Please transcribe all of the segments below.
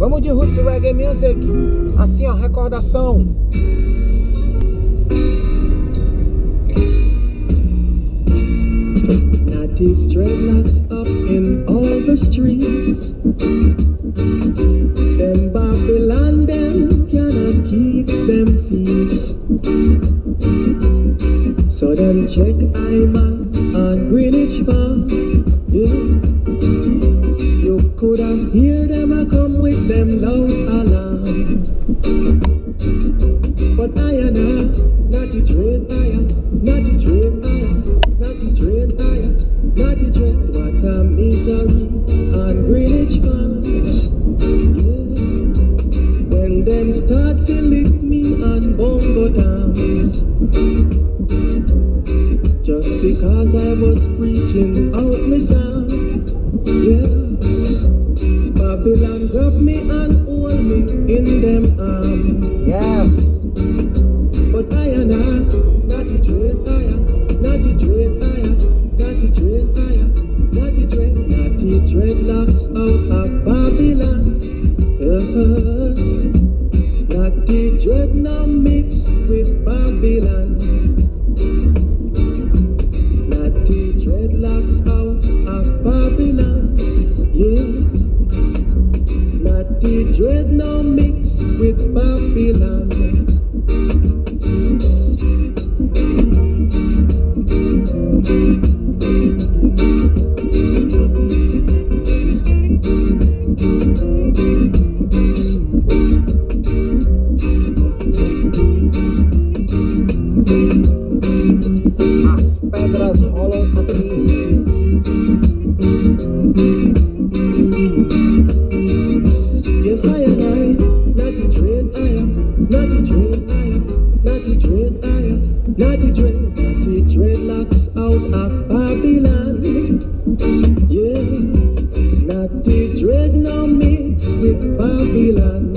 Vamos de Roots Reggae Music. Assim, ó, recordação. Natty's dreadlocks up in all the streets. Them Babylon, them cannot keep them feet. So them check Iman on Greenwich Farm. Yeah. Could have hear them a come with them loud alarm. But I I, not the dread I am, not the dread I am, not the dread I am, not the dread. What a misery on Greenwich Farm. Yeah. When them start to lick me on Bongo Town. Just because I was preaching out my sound. Yeah. Babylon grab me and hold me in them arms. Yes. But I and I, not the dread I am, not the dread I am, not the dread I am, not the dread, not the dreadlocks out of Babylon. Uh-huh. Not the dread now mix with Babylon. Not the dreadlocks out of Babylon. Yeah. Not the dread now mix with Babylon. As pedras rolam aqui. The dread the dread not dreadlocks out of Babylon. Yeah, not dread now mix with Babylon.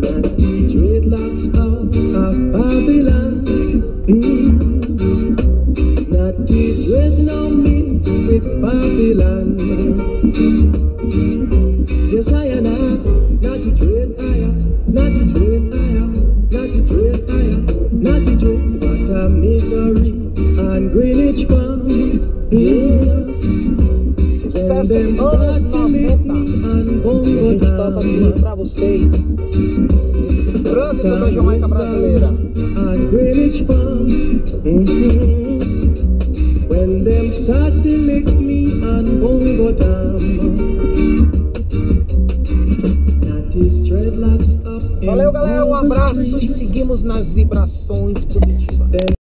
Not dreadlocks out of Babylon. Mm. Not dread now mix with Babylon. Yes, I on Greenwich Farm. Yes. When Sucesso them anos start to lick 90. me and E a gente bongo toca tudo down. pra vocês. Esse trânsito da Jamaica brasileira. On Greenwich Farm. Mhm. When them start to lick me on bongo down. That is dreadlocks up in Valeu, galera. Um all the abraço e streets. seguimos nas vibrações positivas.